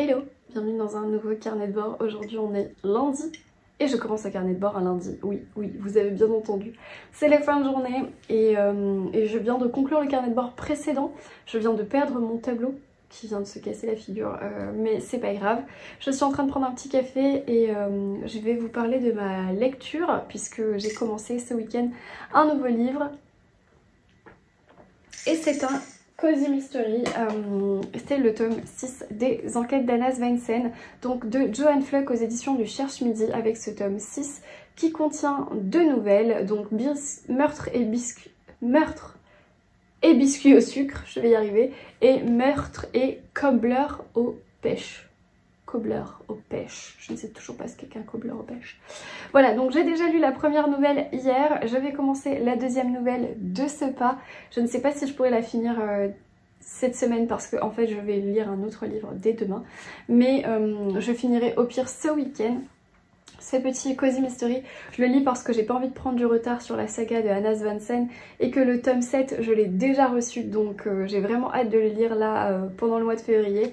Hello, bienvenue dans un nouveau carnet de bord. Aujourd'hui on est lundi et je commence un carnet de bord un lundi. Oui, oui, vous avez bien entendu. C'est la fin de journée et, euh, et, je viens de conclure le carnet de bord précédent. Je viens de perdre mon tableau qui vient de se casser la figure, euh, mais c'est pas grave. Je suis en train de prendre un petit café et euh, je vais vous parler de ma lecture puisque j'ai commencé ce week-end un nouveau livre. Et c'est un Cozy Mystery, euh, c'était le tome 6 des enquêtes d'Anna Svensson, donc de Joanne Fluck aux éditions du Cherche Midi avec ce tome 6 qui contient deux nouvelles, donc Meurtre et biscuit, Meurtre et biscuit au sucre, je vais y arriver, et Meurtre et cobbler aux pêches cobbler aux pêches. Je ne sais toujours pas ce qu'est qu'un cobbler aux pêches. Voilà, donc j'ai déjà lu la première nouvelle hier. Je vais commencer la deuxième nouvelle de ce pas. Je ne sais pas si je pourrais la finir euh, cette semaine parce que fait je vais lire un autre livre dès demain. Mais euh, je finirai au pire ce week-end. Ce petit Cozy Mystery, je le lis parce que j'ai pas envie de prendre du retard sur la saga de Anna Svensson et que le tome 7 je l'ai déjà reçu donc euh, j'ai vraiment hâte de le lire là pendant le mois de février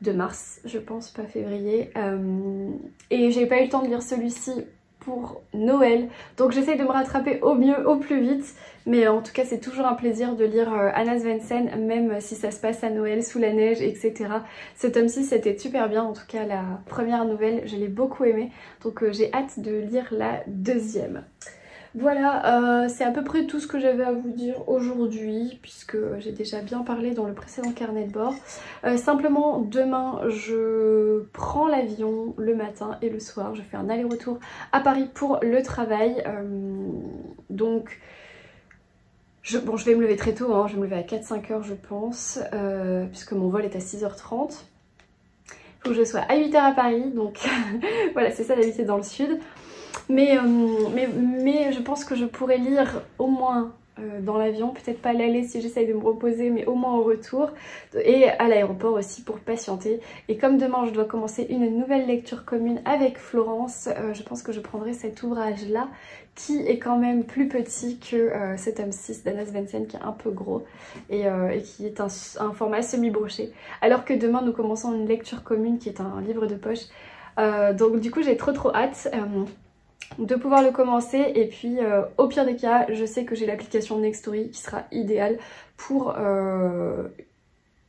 de mars, je pense, pas février. Euh, et j'ai pas eu le temps de lire celui-ci pour Noël. Donc j'essaye de me rattraper au mieux, au plus vite. Mais en tout cas, c'est toujours un plaisir de lire euh, Anna Svensson, même si ça se passe à Noël, sous la neige, etc. Ce tome-ci, c'était super bien. En tout cas, la première nouvelle, je l'ai beaucoup aimée. Donc euh, j'ai hâte de lire la deuxième. Voilà, euh, c'est à peu près tout ce que j'avais à vous dire aujourd'hui puisque j'ai déjà bien parlé dans le précédent carnet de bord. Euh, simplement, demain, je prends l'avion le matin et le soir. Je fais un aller-retour à Paris pour le travail. Euh, donc, je, bon, je vais me lever très tôt, hein. je vais me lever à 4-5 heures je pense, puisque mon vol est à 6h30. Il faut que je sois à 8h à Paris, donc voilà, c'est ça d'habiter dans le sud. Mais, euh, mais, mais je pense que je pourrais lire au moins euh, dans l'avion, peut-être pas l'aller si j'essaye de me reposer, mais au moins au retour, et à l'aéroport aussi pour patienter. Et comme demain je dois commencer une nouvelle lecture commune avec Florence, euh, je pense que je prendrai cet ouvrage-là, qui est quand même plus petit que ce tome 6 d'Anna Svensson, qui est un peu gros, et, qui est un format semi-broché. Alors que demain nous commençons une lecture commune qui est un livre de poche. donc du coup j'ai trop trop hâte de pouvoir le commencer et puis euh, au pire des cas je sais que j'ai l'application Nextory qui sera idéale pour euh,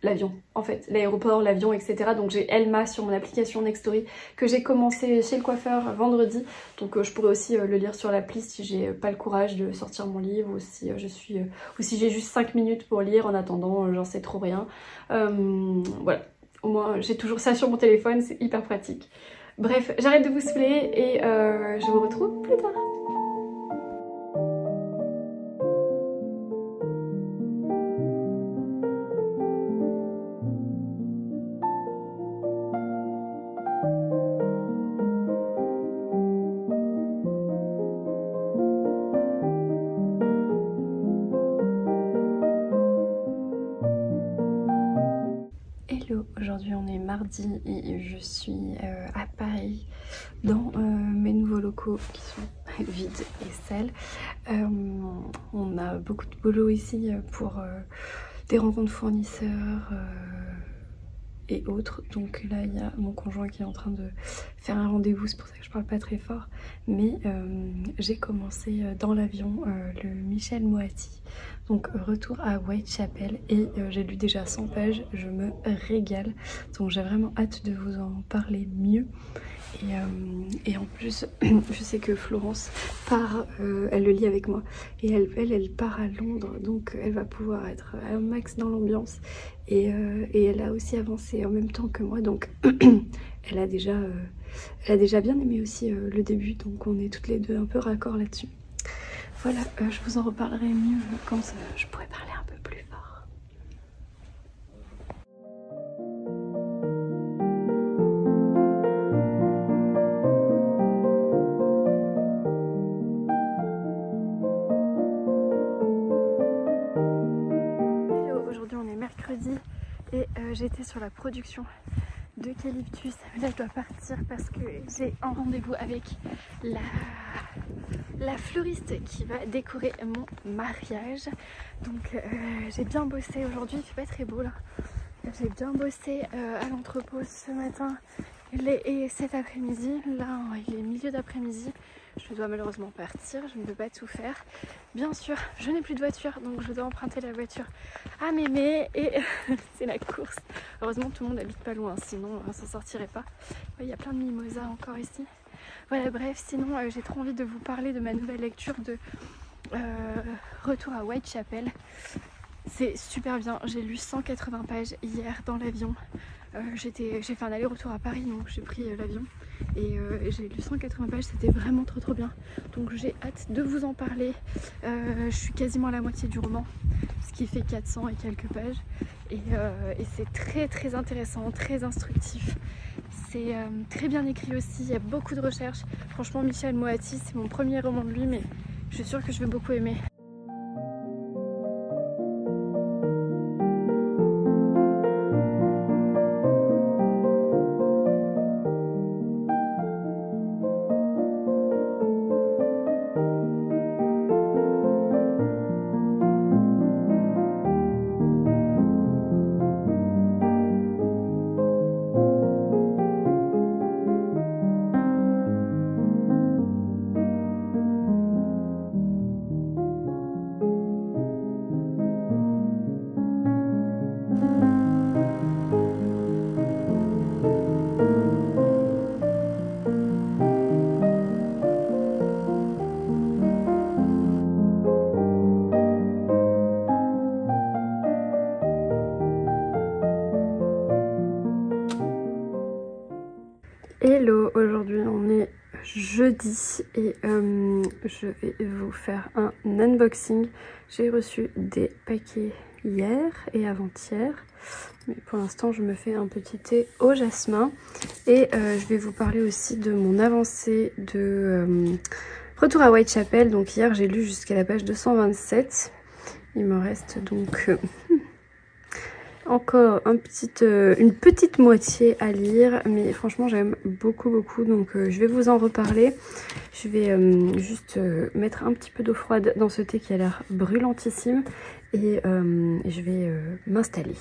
l'avion en fait, l'aéroport, l'avion etc. Donc j'ai Elma sur mon application Nextory que j'ai commencé chez le coiffeur vendredi donc euh, je pourrais aussi le lire sur l'appli si j'ai pas le courage de sortir mon livre ou si je suis ou si j'ai juste 5 minutes pour lire en attendant j'en sais trop rien. voilà, au moins j'ai toujours ça sur mon téléphone, c'est hyper pratique. Bref, j'arrête de vous saouler et euh, je vous retrouve plus tard. Qui sont vides et sales. Euh, on a beaucoup de boulot ici pour des rencontres fournisseurs et autres. Donc là, il y a mon conjoint qui est en train de faire un rendez-vous, c'est pour ça que je parle pas très fort. Mais j'ai commencé dans l'avion le Michel Moati donc retour à Whitechapel et euh, j'ai lu déjà 100 pages, je me régale. Donc j'ai vraiment hâte de vous en parler mieux. Et, euh, en plus, je sais que Florence part, euh, elle le lit avec moi, et elle, part à Londres, donc elle va pouvoir être un max dans l'ambiance. Et, et, elle a aussi avancé en même temps que moi, donc elle, a déjà, elle a déjà bien aimé aussi le début, donc on est toutes les deux un peu raccord là-dessus. Voilà, euh, je vous en reparlerai mieux quand je pourrai parler un peu plus fort. Aujourd'hui on est mercredi et euh, j'étais sur la production d'eucalyptus. Là, je dois partir parce que j'ai un rendez-vous avec la, la fleuriste qui va décorer mon mariage. Donc, euh, j'ai bien bossé aujourd'hui. Il fait pas très beau là. J'ai bien bossé euh, à l'entrepôt ce matin et cet après-midi. Là, il est milieu d'après-midi. Je dois malheureusement partir, je ne peux pas tout faire. Bien sûr, je n'ai plus de voiture, donc je dois emprunter la voiture à Mémé et c'est la course. Heureusement, tout le monde habite pas loin, sinon on s'en sortirait pas. Il y a plein de mimosas encore ici. Voilà, bref, sinon euh, j'ai trop envie de vous parler de ma nouvelle lecture de euh, Retour à Whitechapel. C'est super bien, j'ai lu 180 pages hier dans l'avion. Euh, j'ai fait un aller-retour à Paris, donc j'ai pris l'avion et j'ai lu 180 pages, c'était vraiment trop trop bien. Donc j'ai hâte de vous en parler. Je suis quasiment à la moitié du roman, ce qui fait 400 et quelques pages. Et c'est très très intéressant, très instructif. C'est très bien écrit aussi, il y a beaucoup de recherches. Franchement, Michel Moati, c'est mon premier roman de lui, mais je suis sûre que je vais beaucoup aimer. Et euh, je vais vous faire un unboxing. J'ai reçu des paquets hier et avant-hier, mais pour l'instant je me fais un petit thé au jasmin et euh, je vais vous parler aussi de mon avancée de euh, retour à Whitechapel. Donc hier j'ai lu jusqu'à la page 227, il me reste donc encore euh, une petite moitié à lire, mais franchement j'aime beaucoup beaucoup, donc euh, je vais vous en reparler. Je vais euh, juste mettre un petit peu d'eau froide dans ce thé qui a l'air brûlantissime et je vais m'installer.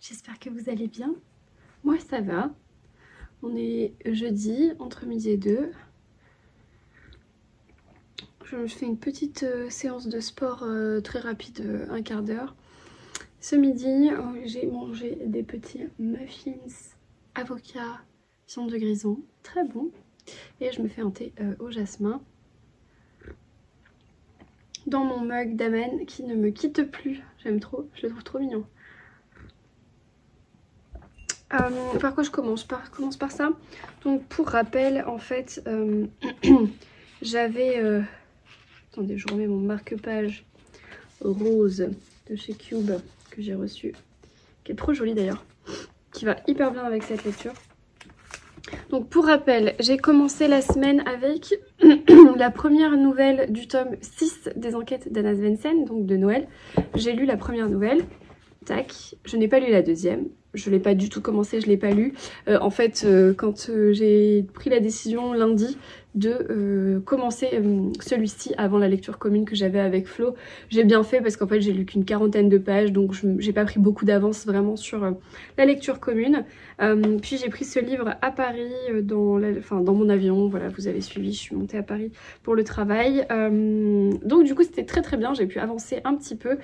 J'espère que vous allez bien. Moi ça va. On est jeudi entre midi et deux je fais une petite euh, séance de sport euh, très rapide, euh, un quart d'heure. Ce midi, j'ai mangé des petits muffins avocat viande de grison, très bon. Et je me fais un thé au jasmin dans mon mug d'amen qui ne me quitte plus. J'aime trop, je le trouve trop mignon. par quoi je commence par, commence par ça. Donc pour rappel, en fait, j'avais Attendez, je remets mon marque-page rose de chez Cube que j'ai reçu. Qui est trop joli d'ailleurs. Qui va hyper bien avec cette lecture. Donc pour rappel, j'ai commencé la semaine avec la première nouvelle du tome 6 des enquêtes d'Anna Svensson, donc de Noël. J'ai lu la première nouvelle, tac, je n'ai pas lu la deuxième, je l'ai pas du tout commencé, je l'ai pas lu. Euh, en fait, euh, quand euh, j'ai pris la décision lundi, de euh, commencer euh, celui-ci avant la lecture commune que j'avais avec Flo. J'ai bien fait parce qu'en fait j'ai lu qu'une quarantaine de pages donc j'ai pas pris beaucoup d'avance vraiment sur euh, la lecture commune. puis j'ai pris ce livre à Paris dans, dans mon avion, voilà vous avez suivi, je suis montée à Paris pour le travail. donc du coup c'était très très bien, j'ai pu avancer un petit peu.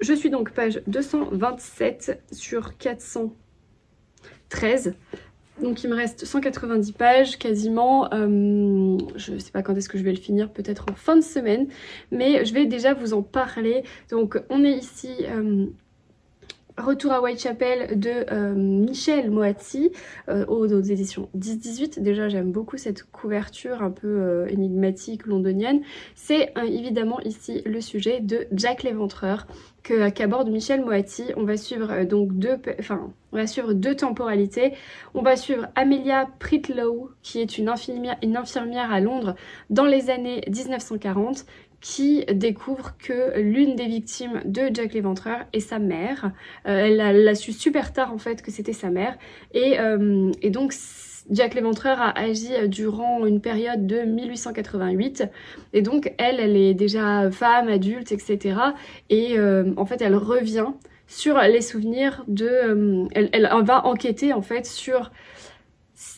Je suis donc page 227 sur 413. Donc il me reste 190 pages quasiment. Euh, je ne sais pas quand est-ce que je vais le finir, peut-être en fin de semaine. Mais je vais déjà vous en parler. Donc on est ici... Euh, Retour à Whitechapel de euh, Michel Moati aux, éditions 10-18. Déjà j'aime beaucoup cette couverture un peu énigmatique londonienne. C'est évidemment ici le sujet de Jack l'Éventreur qu'aborde Michel Moati. On va suivre euh, donc deux, enfin, on va suivre deux temporalités. On va suivre Amelia Pritlow, qui est une infirmière, une infirmière à Londres dans les années 1940, qui découvre que l'une des victimes de Jack l'Éventreur est sa mère. Euh, elle l'a su super tard en fait que c'était sa mère. Et, euh, donc Jack l'Éventreur a agi durant une période de 1888 et donc elle, elle est déjà femme, adulte, etc. Et euh, en fait, elle revient sur les souvenirs de... elle, elle, va enquêter en fait sur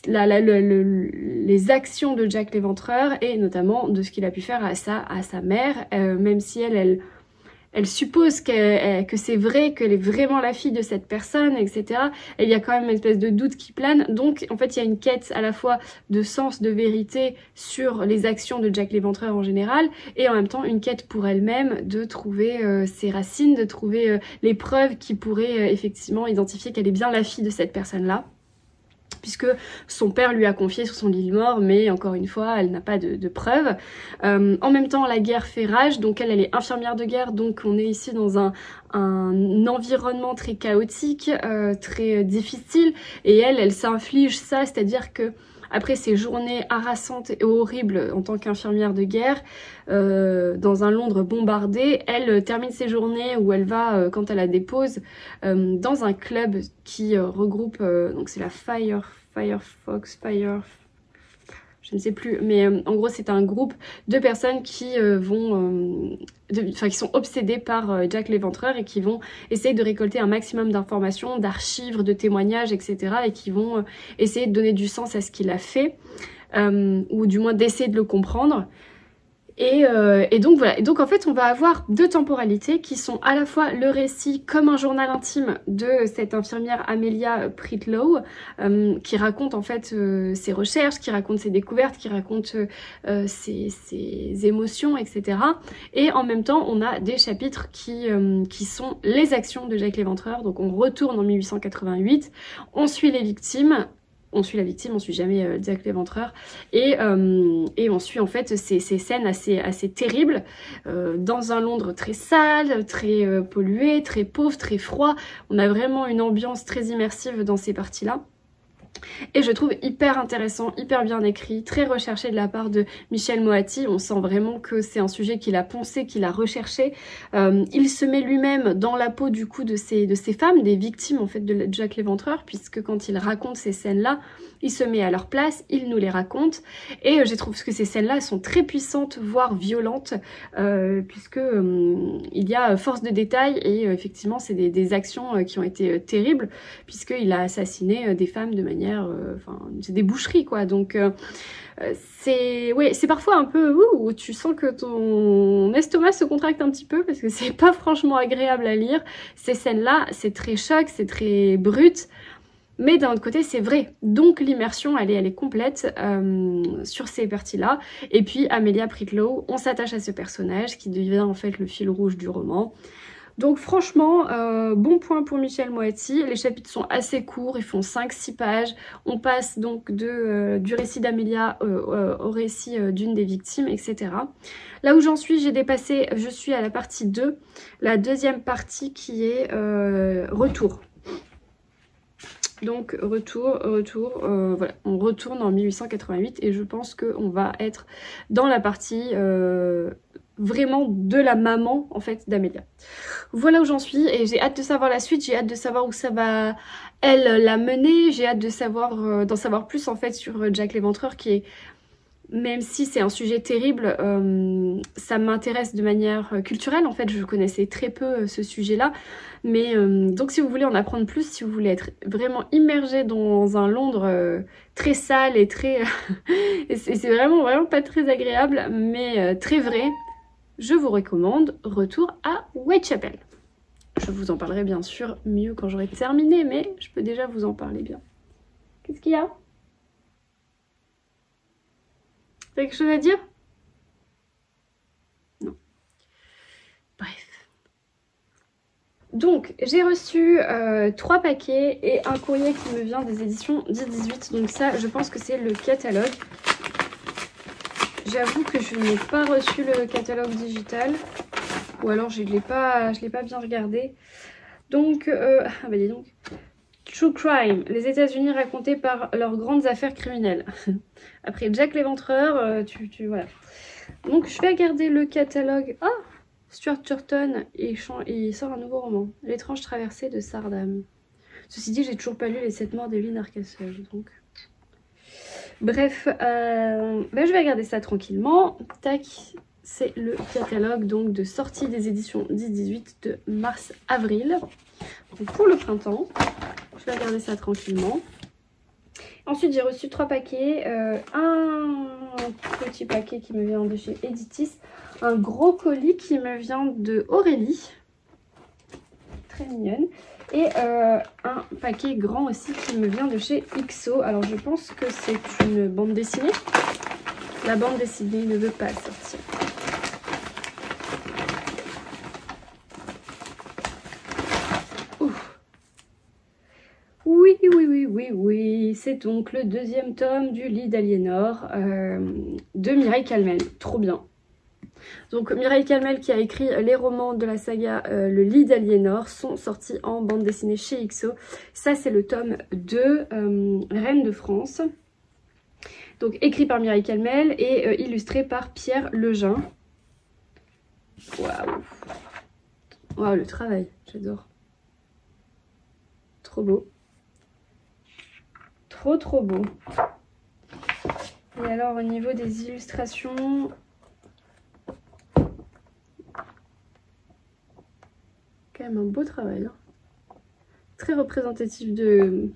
les actions de Jack l'Éventreur et notamment de ce qu'il a pu faire à sa, à sa mère, euh, même si elle, elle, suppose que, que c'est vrai, qu'elle est vraiment la fille de cette personne, etc. Et il y a quand même une espèce de doute qui plane. Donc, en fait, il y a une quête à la fois de sens, de vérité sur les actions de Jack l'Éventreur en général, et en même temps une quête pour elle-même de trouver euh, ses racines, de trouver euh, les preuves qui pourraient effectivement identifier qu'elle est bien la fille de cette personne-là puisque son père lui a confié sur son lit mort, mais encore une fois, elle n'a pas de, preuves. Euh, en même temps, la guerre fait rage, donc elle, elle est infirmière de guerre, donc on est ici dans un, environnement très chaotique, euh, très difficile, et elle, elle s'inflige ça, c'est-à-dire que après ces journées harassantes et horribles en tant qu'infirmière de guerre, euh, dans un Londres bombardé, elle termine ses journées où elle va, quand elle a des pauses, dans un club qui regroupe, donc c'est la Fire Firefox, Fire... Je ne sais plus, mais euh, en gros c'est un groupe de personnes qui euh, vont... Euh, enfin qui sont obsédées par Jack l'Éventreur et qui vont essayer de récolter un maximum d'informations, d'archives, de témoignages, etc. Et qui vont essayer de donner du sens à ce qu'il a fait, ou du moins d'essayer de le comprendre. Euh, et, donc voilà, et donc en fait on va avoir deux temporalités qui sont à la fois le récit comme un journal intime de cette infirmière Amelia Pritlow euh, qui raconte en fait euh, ses recherches, qui raconte ses découvertes, qui raconte ses, ses, émotions, etc. Et en même temps on a des chapitres qui, qui sont les actions de Jacques Léventreur, donc on retourne en 1888, on suit les victimes, on suit la victime, on suit jamais euh, Jack l'éventreur et, euh, et on suit en fait ces, scènes assez, assez terribles euh, dans un Londres très sale, très pollué, très pauvre, très froid. On a vraiment une ambiance très immersive dans ces parties-là. Et je trouve hyper intéressant, hyper bien écrit, très recherché de la part de Michel Moati. On sent vraiment que c'est un sujet qu'il a poncé, qu'il a recherché. Euh, il se met lui-même dans la peau du coup de ces, de ces femmes, des victimes en fait de Jack l'Éventreur, puisque quand il raconte ces scènes-là, il se met à leur place, il nous les raconte. Et euh, je trouve que ces scènes-là sont très puissantes, voire violentes, euh, puisque il y a force de détail et effectivement c'est des, des, actions qui ont été terribles, puisqu'il a assassiné des femmes de manière euh, c'est des boucheries quoi. Donc euh, c'est c'est parfois un peu où tu sens que ton estomac se contracte un petit peu parce que c'est pas franchement agréable à lire. Ces scènes-là, c'est très choc, c'est très brut. Mais d'un autre côté, c'est vrai. Donc l'immersion, elle est, elle est complète euh, sur ces parties-là. Et puis Amelia Pritlow, on s'attache à ce personnage qui devient en fait le fil rouge du roman. Donc franchement, euh, bon point pour Michel Moati. Les chapitres sont assez courts, ils font 5-6 pages. On passe donc euh, du récit d'Amélia euh, au récit d'une des victimes, etc. Là où j'en suis, j'ai dépassé, je suis à la partie 2, la deuxième partie qui est retour. Donc retour, retour, voilà, on retourne en 1888 et je pense qu'on va être dans la partie vraiment de la maman en fait d'Amélia. Voilà où j'en suis et j'ai hâte de savoir la suite, j'ai hâte de savoir où ça va elle la mener, j'ai hâte de savoir euh, d'en savoir plus en fait sur euh, Jack l'éventreur qui est même si c'est un sujet terrible, euh, ça m'intéresse de manière culturelle. En fait, je connaissais très peu ce sujet-là. Mais donc si vous voulez en apprendre plus, si vous voulez être vraiment immergé dans un Londres très sale et très... c'est vraiment, vraiment pas très agréable, mais très vrai, je vous recommande Retour à Whitechapel. Je vous en parlerai bien sûr mieux quand j'aurai terminé, mais je peux déjà vous en parler bien. Qu'est-ce qu'il y a? Quelque chose à dire? Non. Bref. Donc, j'ai reçu euh, trois paquets et un courrier qui me vient des éditions 10-18. Donc ça, je pense que c'est le catalogue. J'avoue que je n'ai pas reçu le catalogue digital. Ou alors je ne l'ai pas, pas bien regardé. Donc, euh, ah bah dis donc. True Crime, les États-Unis racontés par leurs grandes affaires criminelles. Après Jack l'éventreur, euh, tu, tu voilà. Donc je vais regarder le catalogue. Ah, Stuart Turton, il, sort un nouveau roman, L'étrange traversée de Sardam. Ceci dit, j'ai toujours pas lu Les Sept morts d'Evelyn Arcastle, donc. Bref, euh, ben, je vais regarder ça tranquillement. Tac, c'est le catalogue donc de sortie des éditions 10-18 de mars-avril. pour le printemps, je vais regarder ça tranquillement. Ensuite, j'ai reçu trois paquets. Euh, un petit paquet qui me vient de chez Editis. Un gros colis qui me vient de Aurélie. Très mignonne. Et euh, un paquet grand aussi qui me vient de chez XO. Alors, je pense que c'est une bande dessinée. La bande dessinée ne veut pas sortir. Oui, oui, oui, oui, oui. C'est donc le deuxième tome du lit d'Aliénor euh, de Mireille Calmel. Trop bien. Donc Mireille Calmel qui a écrit les romans de la saga euh, Le lit d'Aliénor sont sortis en bande dessinée chez XO. Ça c'est le tome 2, euh, Reine de France. Donc écrit par Mireille Calmel et illustré par Pierre Lejeun. Waouh Waouh le travail, j'adore. Trop beau. Trop trop beau. Et alors au niveau des illustrations, un beau travail. Hein. Très représentatif de,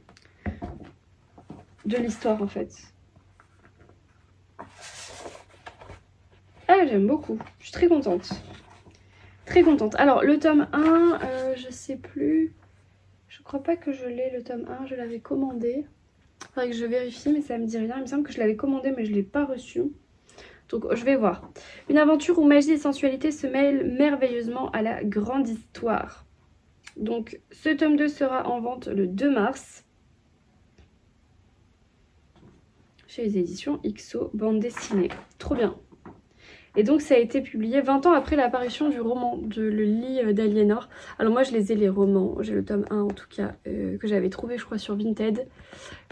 de l'histoire en fait. Ah j'aime beaucoup, je suis très contente. Très contente. Alors le tome 1, euh, je sais plus. Je crois pas que je l'ai le tome 1, je l'avais commandé. Faudrait que je vérifie, mais ça me dit rien. Il me semble que je l'avais commandé, mais je l'ai pas reçu. Donc je vais voir. Une aventure où magie et sensualité se mêlent merveilleusement à la grande histoire. Donc ce tome 2 sera en vente le 2 mars. Chez les éditions XO, bande dessinée. Trop bien. Et donc ça a été publié 20 ans après l'apparition du roman de Le lit euh, d'Aliénor. Alors moi je les ai les romans, j'ai le tome 1 en tout cas euh, que j'avais trouvé je crois sur Vinted.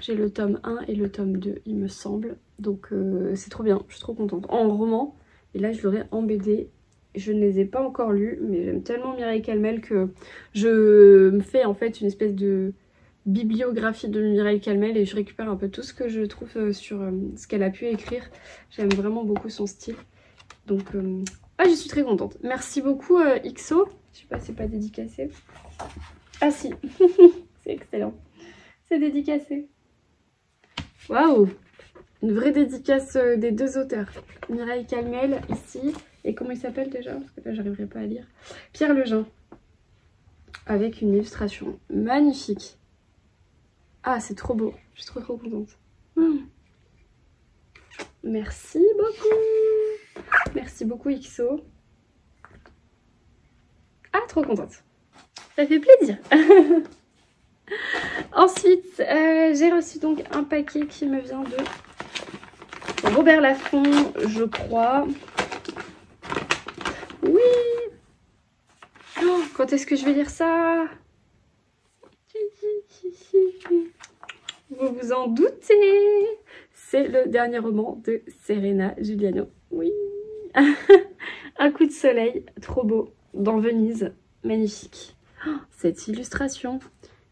J'ai le tome 1 et le tome 2 il me semble. Donc euh, c'est trop bien, je suis trop contente. En roman, et là je l'aurai en BD. Je ne les ai pas encore lus mais j'aime tellement Mireille Calmel que je me fais en fait une espèce de bibliographie de Mireille Calmel et je récupère un peu tout ce que je trouve sur ce qu'elle a pu écrire. J'aime vraiment beaucoup son style. Donc, euh, ah, je suis très contente. Merci beaucoup, euh, XO. Je sais pas, c'est pas dédicacé. Ah si, c'est excellent. C'est dédicacé. Waouh Une vraie dédicace euh, des deux auteurs. Mireille Calmel, ici. Et comment il s'appelle déjà? Parce que là, j'arriverai pas à lire. Pierre Lejean. Avec une illustration magnifique. Ah, c'est trop beau. Je suis trop trop contente. Hmm. Merci beaucoup Merci beaucoup XO. Ah, trop contente. Ça fait plaisir. Ensuite, euh, j'ai reçu donc un paquet qui me vient de Robert Laffont, je crois. Oui oh, Quand est-ce que je vais lire ça? Vous vous en doutez C'est le dernier roman de Serena Giuliano. Oui un coup de soleil, trop beau, dans Venise, magnifique. Oh, cette illustration,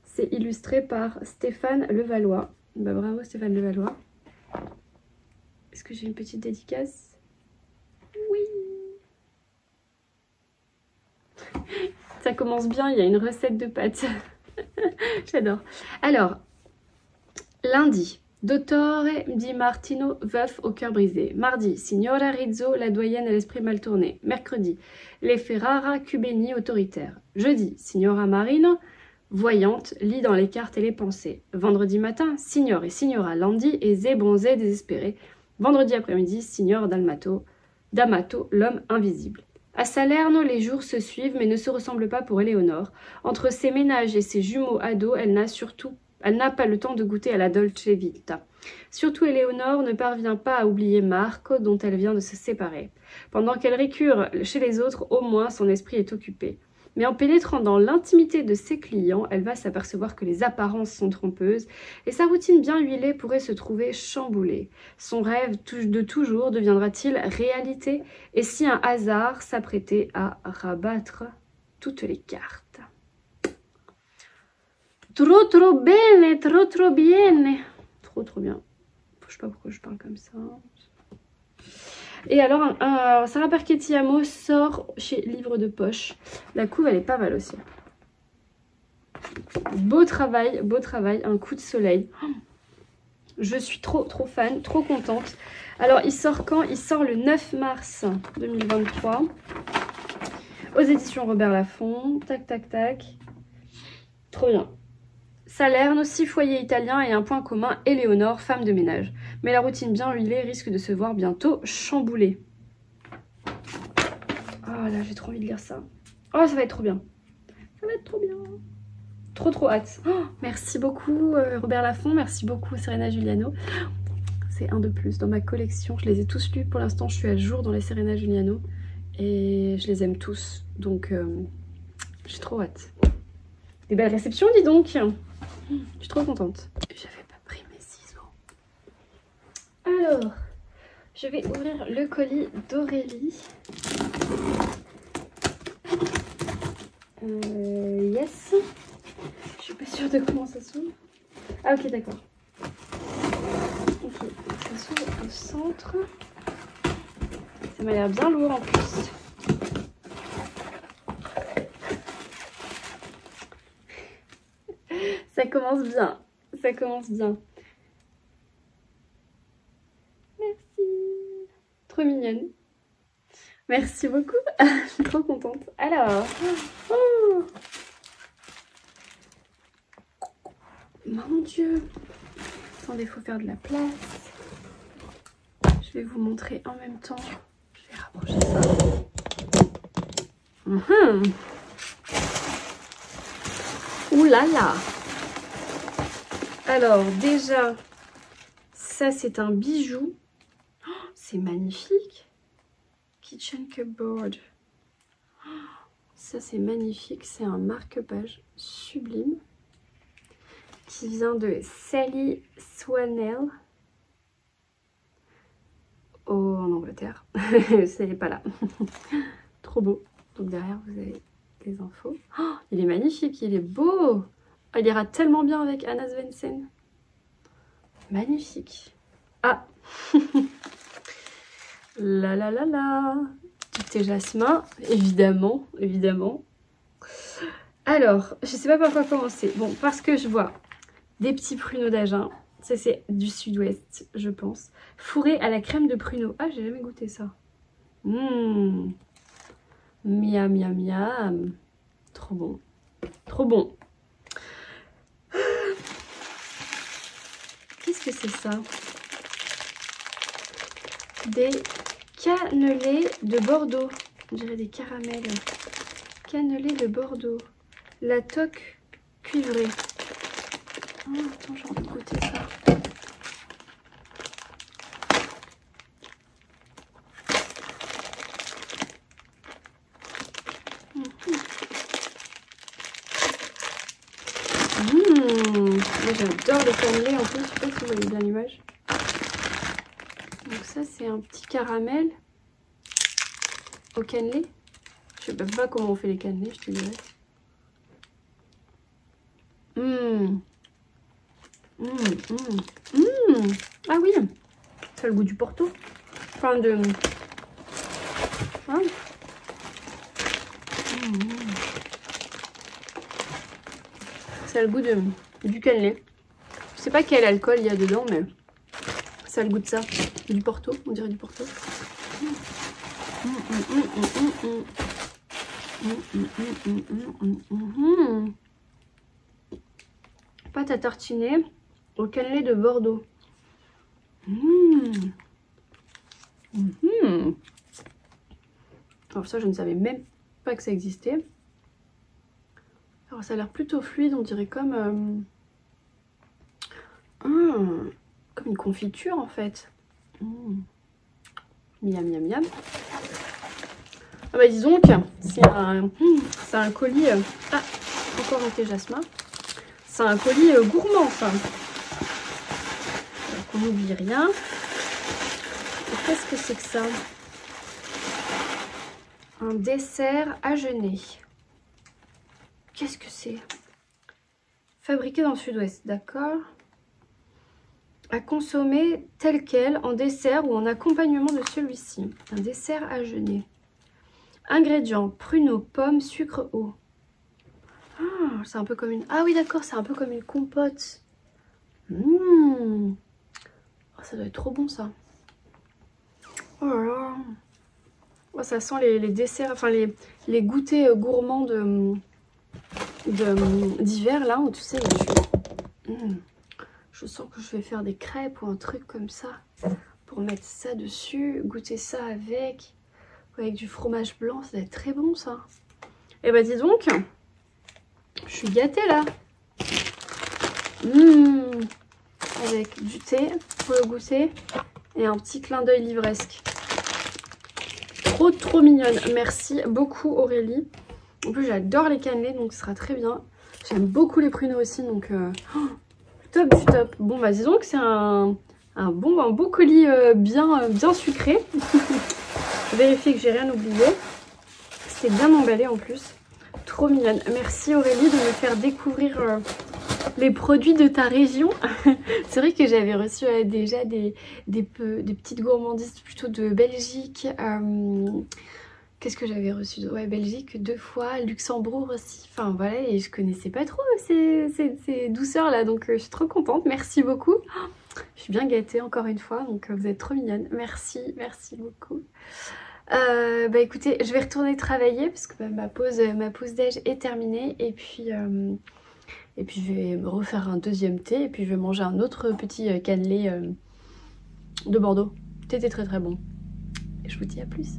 c'est illustré par Stéphane Levallois. Bah bravo Stéphane Levallois. Est-ce que j'ai une petite dédicace? Oui Ça commence bien, il y a une recette de pâtes. J'adore. Alors, lundi, Dottore Di Martino, veuf au cœur brisé. Mardi, Signora Rizzo, la doyenne à l'esprit mal tourné. Mercredi, les Ferrara Cubeni autoritaires. Jeudi, Signora Marino, voyante, lit dans les cartes et les pensées. Vendredi matin, Signor et Signora Landi et Zé bronzé désespéré. Vendredi après-midi, Signor Dalmato, D'Amato, l'homme invisible. À Salerno, les jours se suivent mais ne se ressemblent pas pour Éléonore. Entre ses ménages et ses jumeaux ados, elle n'a surtout Elle n'a pas le temps de goûter à la dolce vita. Surtout Éléonore ne parvient pas à oublier Marco dont elle vient de se séparer. Pendant qu'elle récure chez les autres, au moins son esprit est occupé. Mais en pénétrant dans l'intimité de ses clients, elle va s'apercevoir que les apparences sont trompeuses et sa routine bien huilée pourrait se trouver chamboulée. Son rêve de toujours deviendra-t-il réalité Et si un hasard s'apprêtait à rabattre toutes les cartes? Trop trop bene, trop trop bien Trop trop bien. Je sais pas pourquoi je parle comme ça. Et alors, Sarah Perchetti sort chez Livre de Poche. La couve, elle est pas mal aussi. Beau travail, beau travail, un coup de soleil. Je suis trop, trop fan, trop contente. Alors, il sort quand? Il sort le 9 mars 2023 aux éditions Robert Laffont. Tac, tac, tac. Trop bien. Salerne, aussi foyer italien et un point commun, Éléonore, femme de ménage. Mais la routine bien huilée risque de se voir bientôt chamboulée. Oh là, j'ai trop envie de lire ça. Oh, ça va être trop bien. Ça va être trop bien. Trop trop hâte. Oh, merci beaucoup euh, Robert Laffont, merci beaucoup Serena Giuliano. C'est un de plus dans ma collection. Je les ai tous lus. Pour l'instant, je suis à jour dans les Serena Giuliano. Et je les aime tous. Donc, euh, j'ai trop hâte. Des belles réceptions, dis donc je suis trop contente. J'avais pas pris mes ciseaux. Alors, je vais ouvrir le colis d'Aurélie. Euh, yes. Je suis pas sûre de comment ça s'ouvre. Ah ok d'accord. Ok, ça s'ouvre au centre. Ça m'a l'air bien lourd en plus. Ça commence bien. Ça commence bien. Merci. Trop mignonne. Merci beaucoup. Je suis trop contente. Alors. Oh. Mon Dieu. Attendez, faut faire de la place. Je vais vous montrer en même temps. Je vais rapprocher ça. Mmh. Ouh là alors déjà, ça c'est un bijou. Oh, c'est magnifique. Kitchen Cupboard. Oh, ça c'est magnifique. C'est un marque-page sublime qui vient de Sally Swanell en Angleterre. c'est pas là. Trop beau. Donc derrière vous avez les infos. Oh, il est magnifique, il est beau. Elle ira tellement bien avec Anna Svensson. Magnifique. Ah La la la la Petit jasmin, évidemment, évidemment. Alors, je sais pas par quoi commencer. Bon, parce que je vois des petits pruneaux d'Agen. Ça, c'est du sud-ouest, je pense. Fourré à la crème de pruneau. Ah, j'ai jamais goûté ça. Mmm. Miam, miam, miam. Trop bon. Trop bon. Que c'est ça Des cannelés de Bordeaux. On dirait des caramels. Cannelés de Bordeaux. La toque cuivrée. Oh, attends, goûter ça. j'adore les cannelés en plus, je sais pas si vous voyez bien l'image. Donc ça un petit caramel au cannelé. Je sais même pas comment on fait les cannelés, je te dirais. Mmh, Ah oui, ça a le goût du Porto. Enfin de... Hein ça a le goût de, du cannelé. Je sais pas quel alcool il y a dedans, mais ça le goût de ça. Du Porto, on dirait du Porto. Pâte à tartiner au cannelé de Bordeaux. Alors ça, je ne savais même pas que ça existait. Alors ça a l'air plutôt fluide, on dirait comme Mmh, comme une confiture en fait. Mmh. Miam, miam, miam. Ah bah dis donc, c'est un, mmh, un, colis... Euh, ah, encore un jasmin. C'est un colis euh, gourmand ça. on n'oublie rien. Qu'est-ce que c'est que ça? Un dessert à jeûner. Qu'est-ce que c'est? Fabriqué dans le sud-ouest, d'accord? À consommer tel quel en dessert ou en accompagnement de celui-ci. Un dessert à jeûner. Ingrédients, pruneaux, pommes, sucre, eau. Ah, c'est un peu comme une... Ah oui, d'accord, c'est un peu comme une compote. Mmh. Oh, ça doit être trop bon, ça. Oh là. Oh, ça sent les, desserts, enfin les, les goûters gourmands de d'hiver, là, où tu sais. Je sens que je vais faire des crêpes ou un truc comme ça pour mettre ça dessus, goûter ça avec, avec du fromage blanc, ça va être très bon ça. Et eh bah dis donc, je suis gâtée là. Mmh. avec du thé pour le goûter et un petit clin d'œil livresque. Trop trop mignonne, merci beaucoup Aurélie. En plus j'adore les cannelés donc ce sera très bien. J'aime beaucoup les pruneaux aussi donc... Euh, Top du top. Bon, bah disons que c'est un, bon, un beau colis euh, bien, euh, bien sucré. Vérifier que j'ai rien oublié. C'est bien emballé en plus. Trop mignonne. Merci Aurélie de me faire découvrir euh, les produits de ta région. c'est vrai que j'avais reçu déjà des, des, des, petites gourmandises plutôt de Belgique. Qu'est-ce que j'avais reçu Ouais, Belgique deux fois, Luxembourg aussi. Enfin voilà, et je connaissais pas trop ces, douceurs là, donc euh, je suis trop contente. Merci beaucoup. je suis bien gâtée encore une fois, donc euh, vous êtes trop mignonne. Merci, merci beaucoup. Euh, bah écoutez, je vais retourner travailler parce que bah, ma pause ma pause est terminée et puis et puis je vais me refaire un deuxième thé et puis je vais manger un autre petit cannelé de Bordeaux. C'était très très bon. Et je vous dis à plus.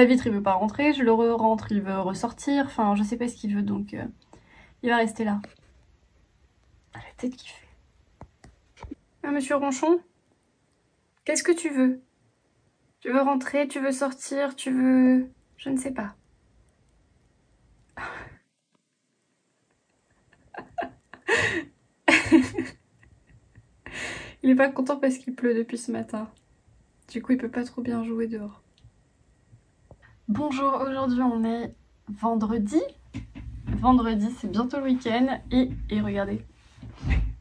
La vitre, il veut pas rentrer, je le re-rentre, il veut ressortir, enfin je sais pas ce qu'il veut donc euh, il va rester là. Ah, la tête qu'il fait. Ah monsieur Ronchon Qu'est-ce que tu veux? Tu veux rentrer, tu veux sortir, tu veux... Je ne sais pas. il est pas content parce qu'il pleut depuis ce matin. Du coup, il peut pas trop bien jouer dehors. Bonjour, aujourd'hui on est vendredi. Vendredi, c'est bientôt le week-end. Et, et regardez.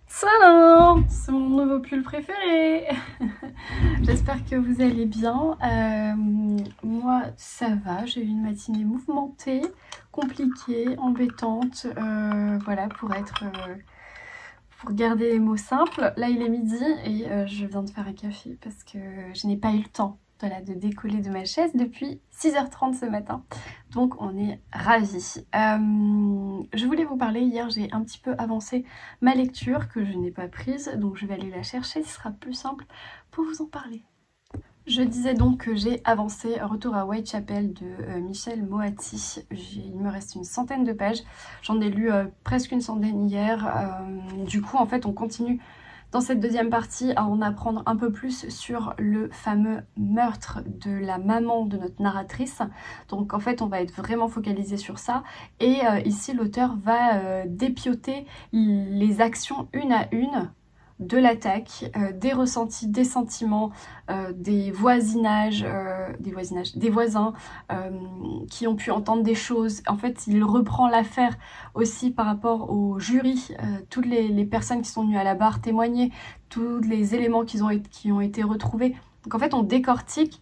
Salam C'est mon nouveau pull préféré J'espère que vous allez bien. Euh, moi, ça va. J'ai eu une matinée mouvementée, compliquée, embêtante. Euh, voilà, pour être... Euh, pour garder les mots simples. Là, il est midi et je viens de faire un café parce que je n'ai pas eu le temps de décoller de ma chaise depuis 6h30 ce matin. Donc on est ravis. Euh, je voulais vous parler, hier j'ai un petit peu avancé ma lecture que je n'ai pas prise, donc je vais aller la chercher, ce sera plus simple pour vous en parler. Je disais donc que j'ai avancé Retour à Whitechapel de euh, Michel Moati. Il me reste une centaine de pages. J'en ai lu euh, presque une centaine hier. Du coup, en fait, on continue dans cette deuxième partie à en apprendre un peu plus sur le fameux meurtre de la maman de notre narratrice. Donc en fait, on va être vraiment focalisé sur ça. Et ici, l'auteur va dépioter les actions une à une de l'attaque, euh, des ressentis, des sentiments, euh, des voisinages, euh, des voisinages, des voisins qui ont pu entendre des choses. En fait, il reprend l'affaire aussi par rapport au jury, toutes les, personnes qui sont venues à la barre témoigner, tous les éléments qui ont, qui ont été retrouvés. Donc en fait, on décortique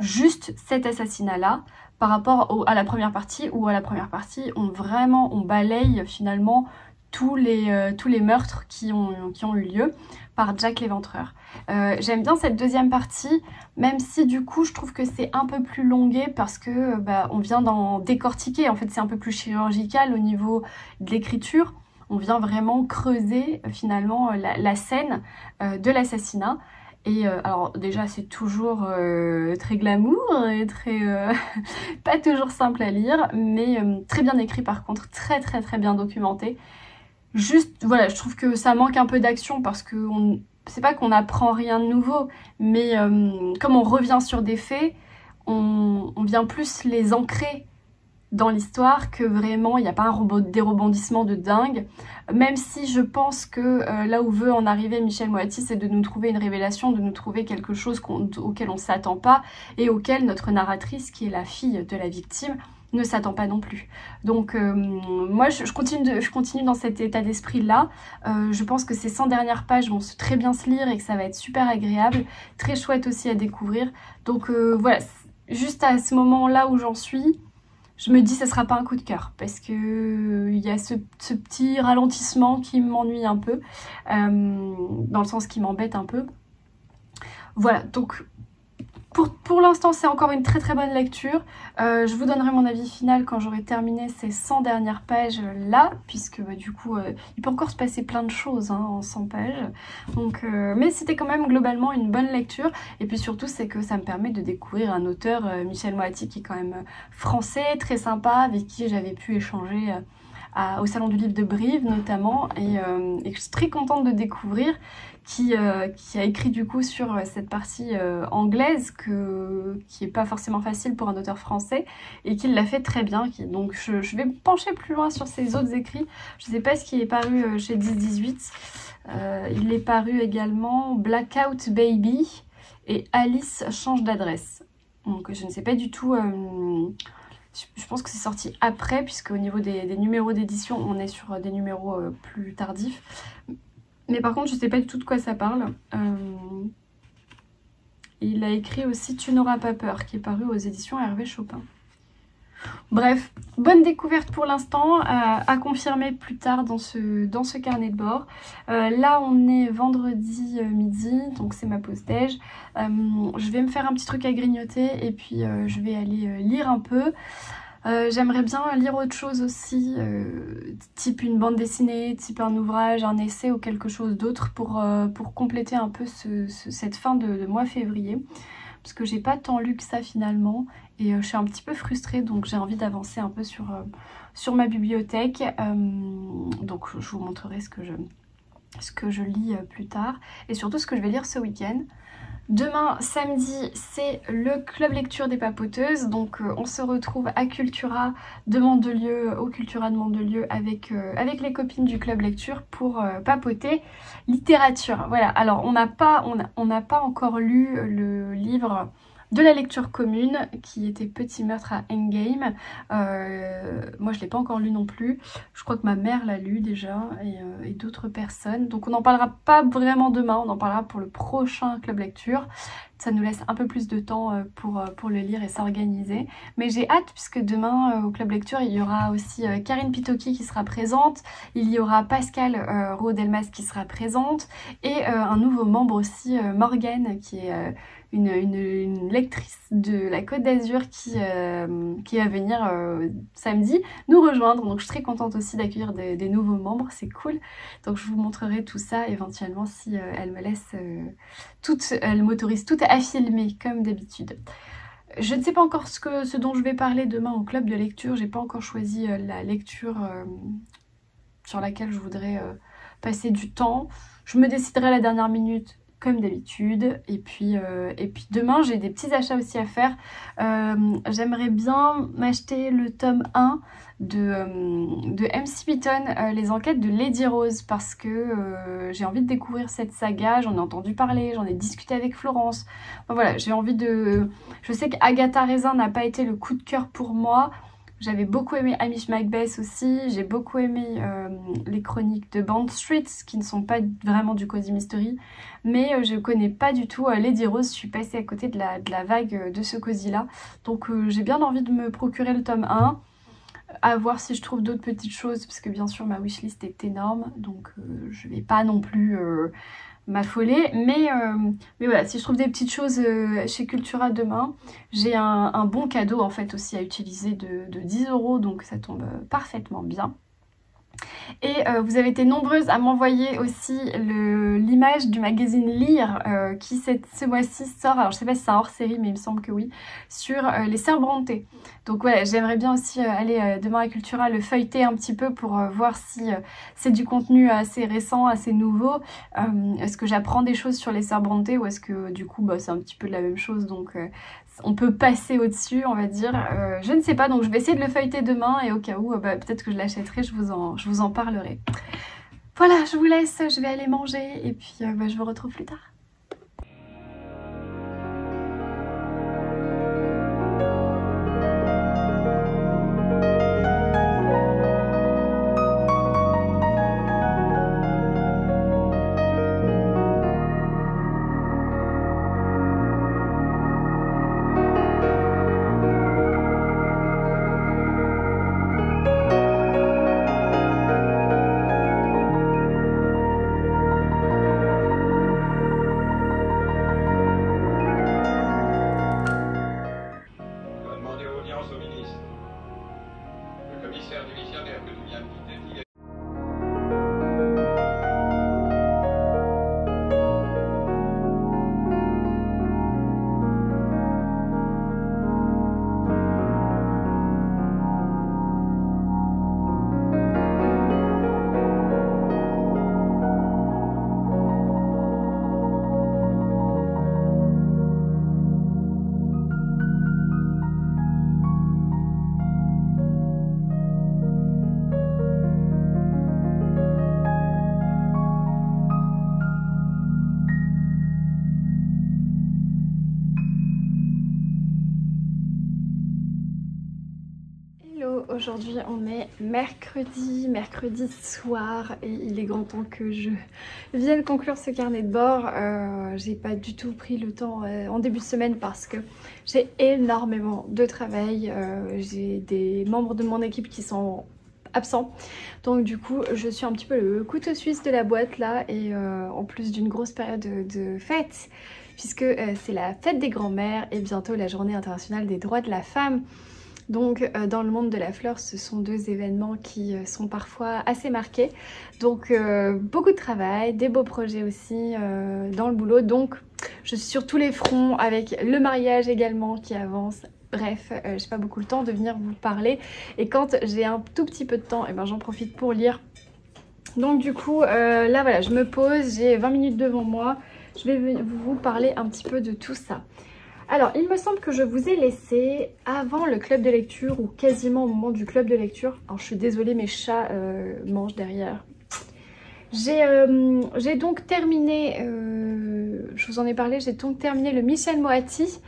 juste cet assassinat-là par rapport à la première partie, où à la première partie, on vraiment, on balaye finalement tous les, euh, tous les meurtres qui ont, qui ont eu lieu par Jack l'Éventreur. Euh, J'aime bien cette deuxième partie, même si du coup je trouve que c'est un peu plus longué parce que bah, on vient d'en décortiquer. En fait c'est un peu plus chirurgical au niveau de l'écriture. On vient vraiment creuser euh, finalement la, scène euh, de l'assassinat. Et euh, alors déjà c'est toujours euh, très glamour et très euh, pas toujours simple à lire, mais très bien écrit par contre, très très très bien documenté. Juste, voilà, je trouve que ça manque un peu d'action parce que on... c'est pas qu'on apprend rien de nouveau, mais euh, comme on revient sur des faits, on, vient plus les ancrer dans l'histoire que vraiment il n'y a pas un robot, des rebondissements de dingue. Même si je pense que euh, là où veut en arriver Michel Moati, c'est de nous trouver une révélation, de nous trouver quelque chose auquel on ne s'attend pas et auquel notre narratrice, qui est la fille de la victime, ne s'attend pas non plus. Donc euh, moi je, continue je continue dans cet état d'esprit là. Euh, je pense que ces 100 dernières pages vont très bien se lire et que ça va être super agréable, très chouette aussi à découvrir. Donc euh, voilà, juste à ce moment là où j'en suis, je me dis ça sera pas un coup de cœur parce que il y a ce, petit ralentissement qui m'ennuie un peu, dans le sens qui m'embête un peu. Voilà, donc pour, l'instant, c'est encore une très très bonne lecture. Euh, je vous donnerai mon avis final quand j'aurai terminé ces 100 dernières pages là, puisque bah, du coup, euh, il peut encore se passer plein de choses hein, en 100 pages. Donc, euh, mais c'était quand même globalement une bonne lecture. Et puis surtout, c'est que ça me permet de découvrir un auteur, Michel Moati, qui est quand même français, très sympa, avec qui j'avais pu échanger au Salon du Livre de Brive notamment, et, et, je suis très contente de découvrir, qui, euh, qui a écrit du coup sur euh, cette partie anglaise que, qui n'est pas forcément facile pour un auteur français, et qui l'a fait très bien. Donc je, vais me pencher plus loin sur ses autres écrits. Je ne sais pas ce qui est paru chez 10-18. il est paru également Blackout Baby et Alice change d'adresse. Donc je ne sais pas du tout je pense que c'est sorti après, puisque au niveau des, numéros d'édition, on est sur des numéros euh, plus tardifs. Mais par contre, je sais pas du tout de quoi ça parle. Euh, il a écrit aussi Tu n'auras pas peur, qui est paru aux éditions Hervé Chopin. Bref, bonne découverte pour l'instant, à, confirmer plus tard dans ce, carnet de bord. Euh, là, on est vendredi euh, midi, donc c'est ma pause déj. Euh, je vais me faire un petit truc à grignoter et puis je vais aller lire un peu. J'aimerais bien lire autre chose aussi, type une bande dessinée, type un ouvrage, un essai ou quelque chose d'autre pour, pour compléter un peu cette fin de mois février. Parce que j'ai pas tant lu que ça finalement. Et euh, je suis un petit peu frustrée donc j'ai envie d'avancer un peu sur, euh, sur ma bibliothèque. Euh, donc je vous montrerai ce que je, ce que je lis plus tard. Et surtout ce que je vais lire ce week-end. Demain, samedi, c'est le club lecture des papoteuses. Donc, on se retrouve à Cultura de Mandelieu, au Cultura de Mandelieu, avec, avec les copines du club lecture pour papoter littérature. Voilà, alors on n'a pas, on, on pas encore lu le livre de la lecture commune qui était Petit meurtre à Endgame. Euh, moi je l'ai pas encore lu non plus. Je crois que ma mère l'a lu déjà euh, et, d'autres personnes. Donc on n'en parlera pas vraiment demain, on en parlera pour le prochain club lecture. Ça nous laisse un peu plus de temps euh, pour, pour le lire et s'organiser. Mais j'ai hâte puisque demain au club lecture il y aura aussi Karine Pitoki qui sera présente. Il y aura Pascal Rodelmas qui sera présente et un nouveau membre aussi, Morgane qui est une, lectrice de la Côte d'Azur qui, euh, qui va venir euh, samedi nous rejoindre. Donc je suis très contente aussi d'accueillir des, nouveaux membres, c'est cool. Donc je vous montrerai tout ça éventuellement si euh, elle me laisse toute, elle m'autorise toute à filmer comme d'habitude. Je ne sais pas encore ce, que, ce dont je vais parler demain au club de lecture. J'ai pas encore choisi euh, la lecture euh, sur laquelle je voudrais euh, passer du temps. Je me déciderai à la dernière minute comme d'habitude. Et, puis et puis demain, j'ai des petits achats aussi à faire. J'aimerais bien m'acheter le tome 1 de, de MC Beaton, Les enquêtes de Lady Rose, parce que j'ai envie de découvrir cette saga. J'en ai entendu parler, j'en ai discuté avec Florence. voilà, j'ai envie de je sais qu'Agatha Raisin n'a pas été le coup de cœur pour moi. J'avais beaucoup aimé Amish Macbeth aussi, j'ai beaucoup aimé euh, les chroniques de Band Street, qui ne sont pas vraiment du Cozy Mystery, mais euh, je ne connais pas du tout euh, Lady Rose, je suis passée à côté de la, de la vague de ce Cozy là, donc j'ai bien envie de me procurer le tome 1, à voir si je trouve d'autres petites choses, parce que bien sûr ma wishlist est énorme, donc je vais pas non plus m'affoler. Mais, euh, mais voilà, si je trouve des petites choses euh, chez Cultura demain, j'ai un, bon cadeau en fait aussi à utiliser de, de 10 euros, donc ça tombe parfaitement bien. Et euh, vous avez été nombreuses à m'envoyer aussi l'image du magazine Lire euh, qui ce mois-ci sort, alors je sais pas si c'est un hors-série mais il me semble que oui, sur euh, les sœurs Brontë. Donc voilà, j'aimerais bien aussi aller demain à Cultura le feuilleter un petit peu pour voir si c'est du contenu assez récent, assez nouveau. est-ce que j'apprends des choses sur les sœurs Brontë ou est-ce que du coup bah, c'est un petit peu de la même chose donc on peut passer au-dessus, on va dire. Euh, je ne sais pas, donc je vais essayer de le feuilleter demain et au cas où, euh, bah, peut-être que je l'achèterai, je, vous en, je vous en parlerai. Voilà, je vous laisse, je vais aller manger et puis euh, bah, je vous retrouve plus tard. Aujourd'hui on est mercredi, mercredi soir et il est grand temps que je vienne conclure ce carnet de bord. Euh, j'ai pas du tout pris le temps euh, en début de semaine parce que j'ai énormément de travail. Euh, j'ai des membres de mon équipe qui sont absents. Donc du coup je suis un petit peu le couteau suisse de la boîte là et en plus d'une grosse période de, de fête puisque c'est la fête des grands-mères et bientôt la journée internationale des droits de la femme. Donc euh, dans le monde de la fleur, ce sont deux événements qui euh, sont parfois assez marqués. Donc euh, beaucoup de travail, des beaux projets aussi dans le boulot. Donc je suis sur tous les fronts avec le mariage également qui avance. Bref, j'ai pas beaucoup le temps de venir vous parler. Et quand j'ai un tout petit peu de temps, eh ben, j'en profite pour lire. Donc du coup, là voilà, je me pose, j'ai 20 minutes devant moi. Je vais vous parler un petit peu de tout ça. Alors, il me semble que je vous ai laissé avant le club de lecture ou quasiment au moment du club de lecture. Alors, je suis désolée, mes chats euh, mangent derrière. J'ai euh, donc terminé, euh, je vous en ai parlé, j'ai donc terminé le Michel Moati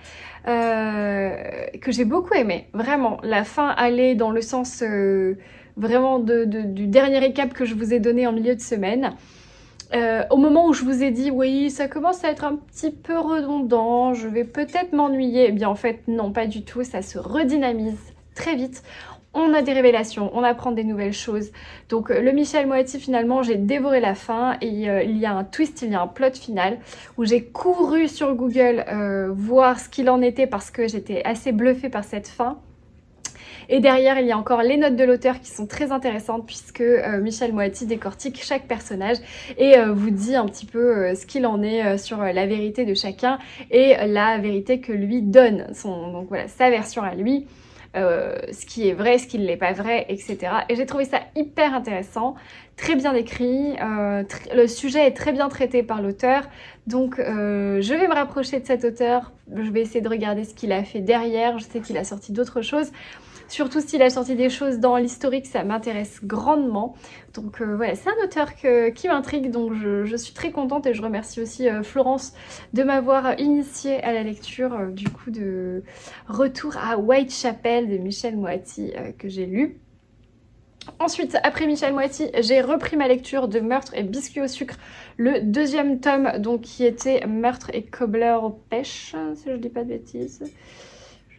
que j'ai beaucoup aimé. Vraiment, la fin allait dans le sens vraiment du dernier récap que je vous ai donné en milieu de semaine. Euh, au moment où je vous ai dit oui ça commence à être un petit peu redondant, je vais peut-être m'ennuyer, eh bien en fait non pas du tout, ça se redynamise très vite. On a des révélations, on apprend des nouvelles choses. Donc euh, le Michel Moati finalement j'ai dévoré la fin et euh, il y a un twist, il y a un plot final où j'ai couru sur Google voir ce qu'il en était parce que j'étais assez bluffée par cette fin. Et derrière, il y a encore les notes de l'auteur qui sont très intéressantes puisque euh, Michel Moati décortique chaque personnage et euh, vous dit un petit peu ce qu'il en est sur la vérité de chacun et la vérité que lui donne, son, donc voilà, sa version à lui. Euh, ce qui est vrai, ce qui ne l'est pas vrai, etc. Et j'ai trouvé ça hyper intéressant, très bien écrit, euh, le sujet est très bien traité par l'auteur, donc euh, je vais me rapprocher de cet auteur, je vais essayer de regarder ce qu'il a fait derrière, je sais qu'il a sorti d'autres choses. Surtout s'il a sorti des choses dans l'historique, ça m'intéresse grandement. Donc euh, voilà, c'est un auteur qui m'intrigue, donc je, suis très contente et je remercie aussi euh, Florence de m'avoir initiée à la lecture euh, du coup de Retour à Whitechapel de Michel Moati que j'ai lu. Ensuite, après Michel Moiti, j'ai repris ma lecture de Meurtre et biscuits au sucre, le deuxième tome, donc qui était Meurtre et cobbler aux pêches, si je dis pas de bêtises.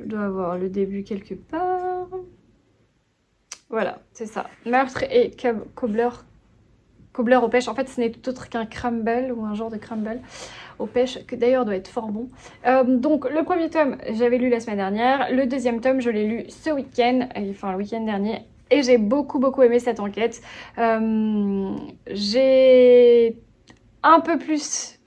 Je dois avoir le début quelque part. Voilà, c'est ça. Meurtre et cobbler, cobbler aux. En fait, ce n'est tout autre qu'un crumble ou un genre de crumble aux pêches, que d'ailleurs doit être fort bon. Euh, donc, le premier tome, j'avais lu la semaine dernière. Le deuxième tome, je l'ai lu ce week-end, enfin le week-end dernier. Et j'ai beaucoup, beaucoup aimé cette enquête. Euh, j'ai un peu plus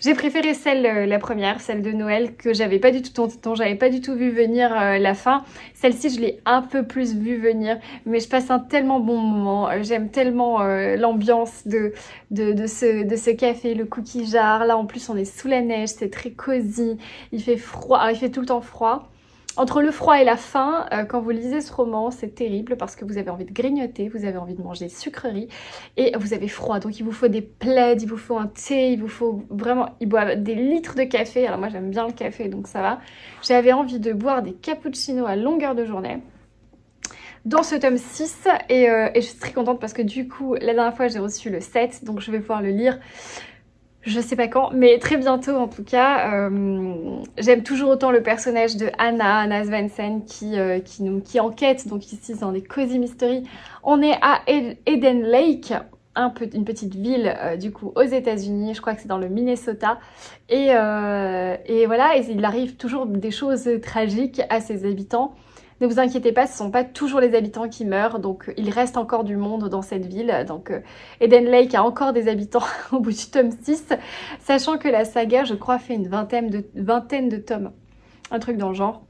J'ai préféré celle, euh, la première, celle de Noël, que j'avais pas du tout, dont, j'avais pas du tout vu venir euh, la fin. Celle-ci, je l'ai un peu plus vu venir, mais je passe un tellement bon moment. Euh, j'aime tellement l'ambiance de, de, de, ce, de ce café, le cookie jar. Là, en plus, on est sous la neige, c'est très cosy. Il fait froid, il fait tout le temps froid. Entre le froid et la faim, euh, quand vous lisez ce roman, c'est terrible parce que vous avez envie de grignoter, vous avez envie de manger des sucreries et vous avez froid. Donc il vous faut des plaids, il vous faut un thé, il vous faut vraiment... Il boit des litres de café. Alors moi j'aime bien le café donc ça va. J'avais envie de boire des cappuccinos à longueur de journée dans ce tome 6 et, euh, et, je suis très contente parce que du coup la dernière fois j'ai reçu le 7 donc je vais pouvoir le lire je sais pas quand, mais très bientôt en tout cas. Euh, j'aime toujours autant le personnage de Anna, Anna Svensson, qui, euh, qui, enquête, donc ici dans des Cozy Mystery. On est à Eden Lake, une petite ville euh, du coup aux États-Unis, je crois que c'est dans le Minnesota. Et, et voilà, il arrive toujours des choses tragiques à ses habitants. Ne vous inquiétez pas, ce ne sont pas toujours les habitants qui meurent, donc il reste encore du monde dans cette ville. Donc euh, Eden Lake a encore des habitants au bout du tome 6, sachant que la saga, je crois, fait une vingtaine de, vingtaine de tomes. Un truc dans le genre.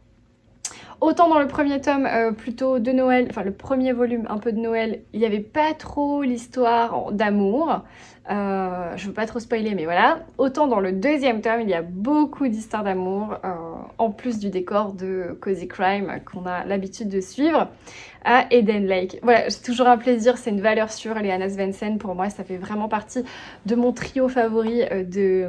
Autant dans le premier tome, euh, plutôt de Noël, enfin le premier volume, un peu de Noël, il n'y avait pas trop l'histoire d'amour. Euh, je veux pas trop spoiler, mais voilà. Autant dans le deuxième tome, il y a beaucoup d'histoires d'amour, euh, en plus du décor de Cozy Crime qu'on a l'habitude de suivre à Eden Lake. Voilà, c'est toujours un plaisir, c'est une valeur sûre, les Anna Svensson, pour moi, ça fait vraiment partie de mon trio favori euh, de euh,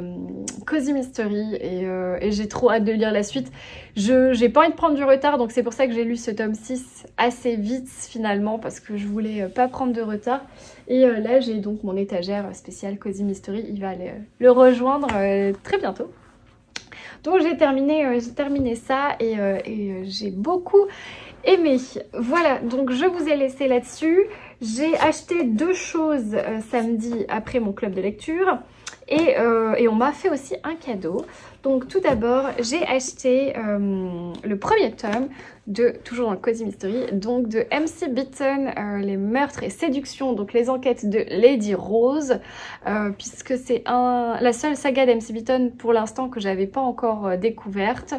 Cozy Mystery et, et j'ai trop hâte de lire la suite. Je j'ai pas envie de prendre du retard, donc c'est pour ça que j'ai lu ce tome 6 assez vite finalement, parce que je voulais pas prendre de retard. Et là, j'ai donc mon étagère spéciale Cozy Mystery, il va aller le rejoindre très bientôt. Donc j'ai terminé, terminé ça et, j'ai beaucoup aimé. Voilà, donc je vous ai laissé là-dessus. J'ai acheté deux choses euh, samedi après mon club de lecture. Et, euh, et on m'a fait aussi un cadeau. Donc tout d'abord, j'ai acheté euh, le premier tome de, toujours dans le Cozy Mystery, donc de MC Beaton, les meurtres et séductions, donc les enquêtes de Lady Rose, puisque c'est la seule saga d'MC Beaton pour l'instant que j'avais pas encore découverte.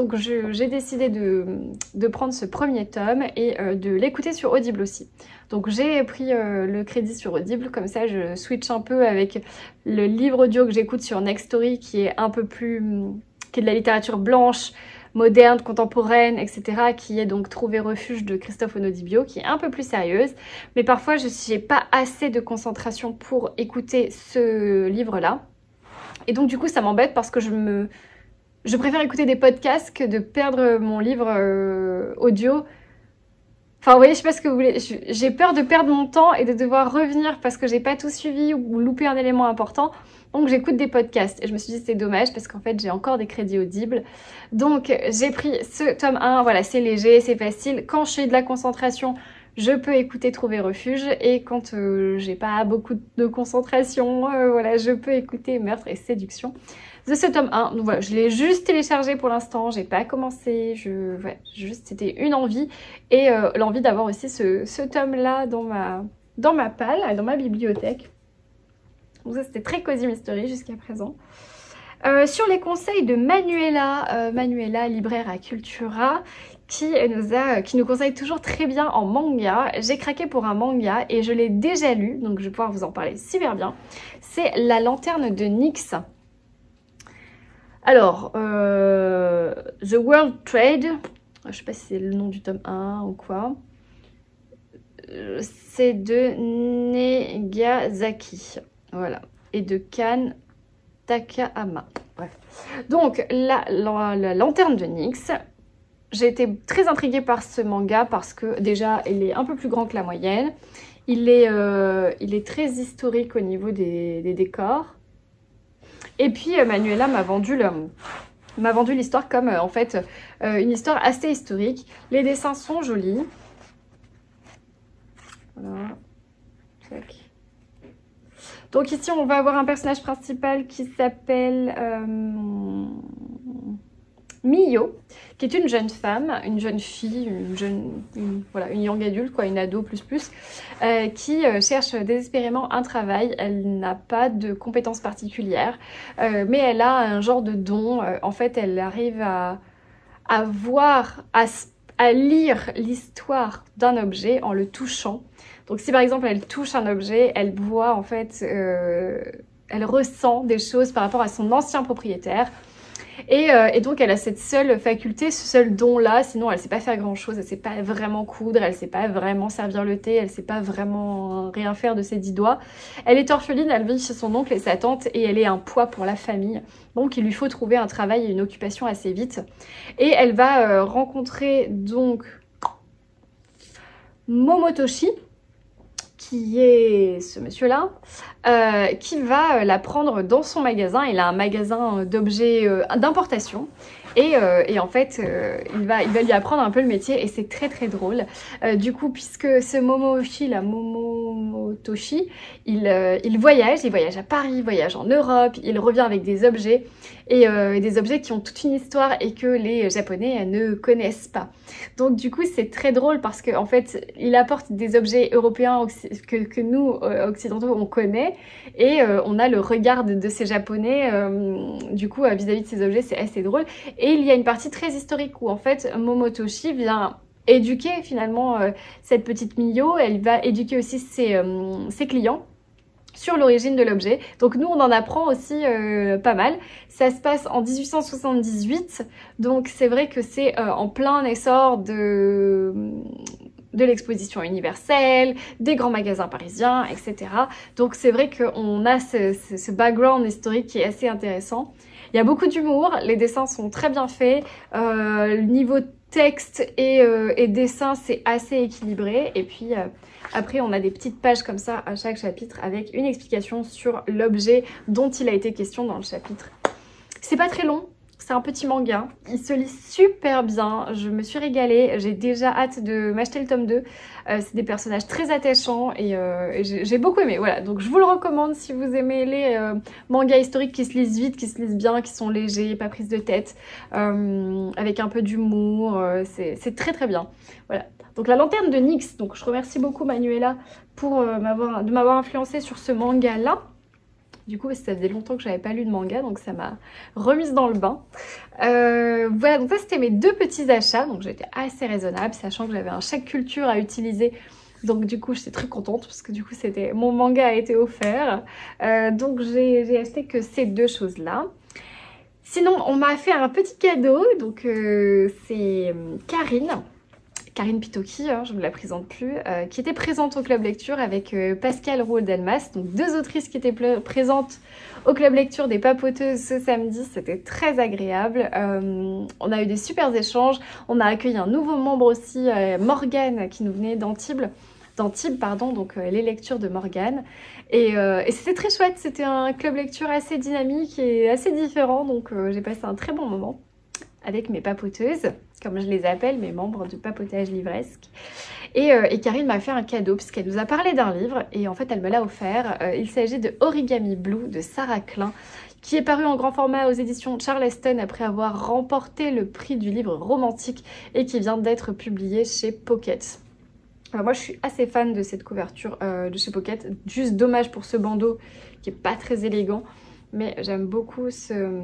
Donc j'ai décidé de, prendre ce premier tome et euh, de l'écouter sur Audible aussi. Donc j'ai pris euh, le crédit sur Audible, comme ça je switch un peu avec le livre audio que j'écoute sur Nextory qui est un peu plus... qui est de la littérature blanche, moderne, contemporaine, etc. qui est donc Trouver refuge de Christophe Onodibio, qui est un peu plus sérieuse. Mais parfois je n'ai pas assez de concentration pour écouter ce livre-là. Et donc du coup ça m'embête parce que je me je préfère écouter des podcasts que de perdre mon livre euh, audio. Enfin, vous voyez, je sais pas ce que vous voulez. J'ai peur de perdre mon temps et de devoir revenir parce que j'ai pas tout suivi ou louper un élément important. Donc, j'écoute des podcasts. Et je me suis dit, c'est dommage parce qu'en fait, j'ai encore des crédits audibles. Donc, j'ai pris ce tome 1. Voilà, c'est léger, c'est facile. Quand j'ai de la concentration, je peux écouter Trouver Refuge et quand j'ai pas beaucoup de concentration, voilà, je peux écouter Meurtre et Séduction de ce tome 1. Donc voilà, je l'ai juste téléchargé pour l'instant, j'ai pas commencé, c'était une envie et l'envie d'avoir aussi ce, ce tome là dans ma, dans ma palle, dans ma bibliothèque. Donc ça c'était très Cozy Mystery jusqu'à présent. Euh, sur les conseils de Manuela, euh, Manuela, libraire à Cultura, qui nous, a, qui nous conseille toujours très bien en manga. J'ai craqué pour un manga et je l'ai déjà lu, donc je vais pouvoir vous en parler super bien. C'est La Lanterne de Nyx. Alors, euh, The World Trade, je sais pas si c'est le nom du tome 1 ou quoi. C'est de Negasaki. Voilà. Et de Kan Takahama. Bref. Donc, la, lanterne de Nyx. J'ai été très intriguée par ce manga parce que déjà, il est un peu plus grand que la moyenne. Il est, euh, il est très historique au niveau des, décors. Et puis, euh, Manuela m'a vendu l'histoire comme euh, en fait une histoire assez historique. Les dessins sont jolis. Voilà. Donc ici, on va avoir un personnage principal qui s'appelle euh, Mio, qui est une jeune femme, une jeune fille, une jeune, voilà, une young adulte, quoi, une ado plus plus, euh, qui euh, cherche désespérément un travail. Elle n'a pas de compétences particulières, mais elle a un genre de don. en fait, elle arrive à, à voir, à, à lire l'histoire d'un objet en le touchant. Donc si par exemple elle touche un objet, elle voit en fait, euh, elle ressent des choses par rapport à son ancien propriétaire. Euh, et, donc elle a cette seule faculté, ce seul don-là, sinon elle sait pas faire grand-chose, elle sait pas vraiment coudre, elle sait pas vraiment servir le thé, elle sait pas vraiment rien faire de ses dix doigts. Elle est orpheline, elle vit chez son oncle et sa tante. Et elle est un poids pour la famille. Donc il lui faut trouver un travail et une occupation assez vite. Et elle va euh, rencontrer donc Momotoshi, qui est ce monsieur-là, euh, qui va la prendre dans son magasin. Il a un magasin d'objets euh, d'importation. Euh, et, en fait, euh, il, va, il va lui apprendre un peu le métier et c'est très très drôle. Euh, du coup, puisque ce Momoshi, la Momotoshi, il, il voyage, il voyage à Paris, il voyage en Europe, il revient avec des objets et des objets qui ont toute une histoire et que les Japonais ne connaissent pas. Donc du coup, c'est très drôle parce qu'en en fait, il apporte des objets européens que, que nous, occidentaux, on connaît et on a le regard de, ces Japonais du coup vis-à-vis -vis de ces objets, c'est assez drôle. Et il y a une partie très historique où en fait Momotoshi vient éduquer finalement euh, cette petite Mio. Elle va éduquer aussi ses, euh, clients sur l'origine de l'objet. Donc nous, on en apprend aussi euh, pas mal. Ça se passe en 1878, donc c'est vrai que c'est en plein essor de de l'exposition universelle, des grands magasins parisiens, etc. Donc c'est vrai qu'on a ce, background historique qui est assez intéressant. Il y a beaucoup d'humour, les dessins sont très bien faits, euh, le niveau texte et, euh, et dessin c'est assez équilibré et puis euh, après on a des petites pages comme ça à chaque chapitre avec une explication sur l'objet dont il a été question dans le chapitre. C'est pas très long, c'est un petit manga. Il se lit super bien. Je me suis régalée. J'ai déjà hâte de m'acheter le tome 2. Euh, c'est des personnages très attachants et, euh, j'ai beaucoup aimé. Voilà, donc je vous le recommande si vous aimez les euh, mangas historiques qui se lisent vite, qui se lisent bien, qui sont légers, pas prises de tête, avec un peu d'humour. c'est très très bien. Voilà. Donc la lanterne de Nyx. Donc je remercie beaucoup Manuela pour de m'avoir influencé sur ce manga là. Du coup, ça faisait longtemps que j'avais pas lu de manga, donc ça m'a remise dans le bain. Euh, voilà, donc ça c'était mes deux petits achats, donc j'étais assez raisonnable, sachant que j'avais un chèque culture à utiliser. Donc du coup, j'étais très contente parce que du coup, c'était mon manga a été offert. Euh, donc j'ai acheté que ces deux choses-là. Sinon, on m'a fait un petit cadeau, donc euh, c'est Karine Karine Pitoki, hein, je ne me la présente plus, euh, qui était présente au Club Lecture avec euh, Pascal Roux-Delmas, donc deux autrices qui étaient présentes au Club Lecture des Papoteuses ce samedi, c'était très agréable. Euh, on a eu des super échanges, on a accueilli un nouveau membre aussi, Morgane, qui nous venait d'Antibes, d'Antibes, pardon, donc les lectures de Morgane. Et, et c'était très chouette, c'était un Club Lecture assez dynamique et assez différent, donc j'ai passé un très bon moment. Avec mes papoteuses, comme je les appelle, mes membres de papotage livresque. Et, euh, Karine m'a fait un cadeau puisqu'elle nous a parlé d'un livre et en fait elle me l'a offert. Euh, il s'agit de Origami Blue de Sarah Klein qui est paru en grand format aux éditions Charleston après avoir remporté le prix du livre romantique et qui vient d'être publié chez Pocket. Moi je suis assez fan de cette couverture euh, de chez Pocket, juste dommage pour ce bandeau qui est pas très élégant, mais j'aime beaucoup ce,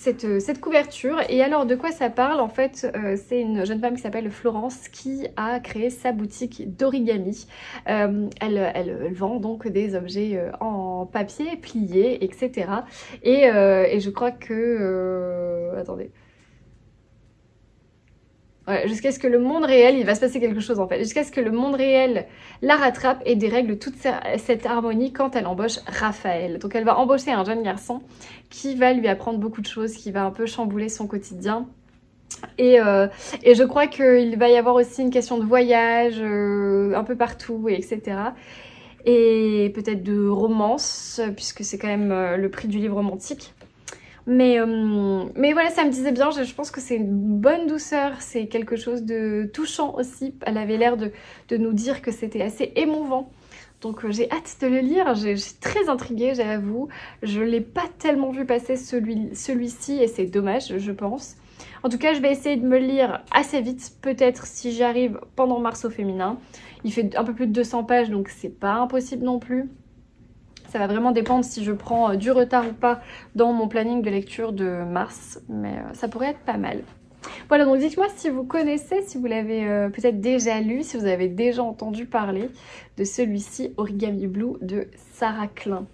cette, cette, couverture. Et alors de quoi ça parle? En fait euh, c'est une jeune femme qui s'appelle Florence qui a créé sa boutique d'origami. Euh, elle, elle, vend donc des objets euh, en papier plié, etc. Et, euh, et je crois que... euh, jusqu'à ce que le monde réel, il va se passer quelque chose en fait, jusqu'à ce que le monde réel la rattrape et dérègle toute cette harmonie quand elle embauche Raphaël. Donc elle va embaucher un jeune garçon qui va lui apprendre beaucoup de choses, qui va un peu chambouler son quotidien. Et, euh, et je crois qu'il va y avoir aussi une question de voyage euh, un peu partout, et etc. Et peut-être de romance, puisque c'est quand même euh, le prix du livre romantique. Mais, euh, mais voilà, ça me disait bien, je, pense que c'est une bonne douceur, c'est quelque chose de touchant aussi. Elle avait l'air de, nous dire que c'était assez émouvant. Donc euh, j'ai hâte de le lire, je suis très intriguée, j'avoue. Je ne l'ai pas tellement vu passer celui-ci celui et c'est dommage, je pense. En tout cas, je vais essayer de me le lire assez vite, peut-être si j'arrive pendant mars au féminin. Il fait un peu plus de 200 pages, donc c'est pas impossible non plus. Ça va vraiment dépendre si je prends euh, du retard ou pas dans mon planning de lecture de mars, mais euh, ça pourrait être pas mal. Voilà, donc dites-moi si vous connaissez, si vous l'avez euh, peut-être déjà lu, si vous avez déjà entendu parler de celui-ci, Origami Blue de Sarah Klein.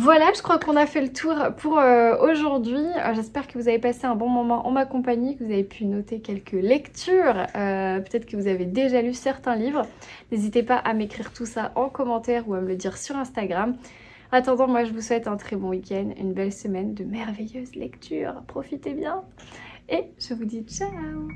Voilà, je crois qu'on a fait le tour pour euh, aujourd'hui. Euh, J'espère que vous avez passé un bon moment en ma compagnie, que vous avez pu noter quelques lectures. Euh, Peut-être que vous avez déjà lu certains livres. N'hésitez pas à m'écrire tout ça en commentaire ou à me le dire sur Instagram. En attendant, moi je vous souhaite un très bon week-end, une belle semaine de merveilleuses lectures. Profitez bien et je vous dis ciao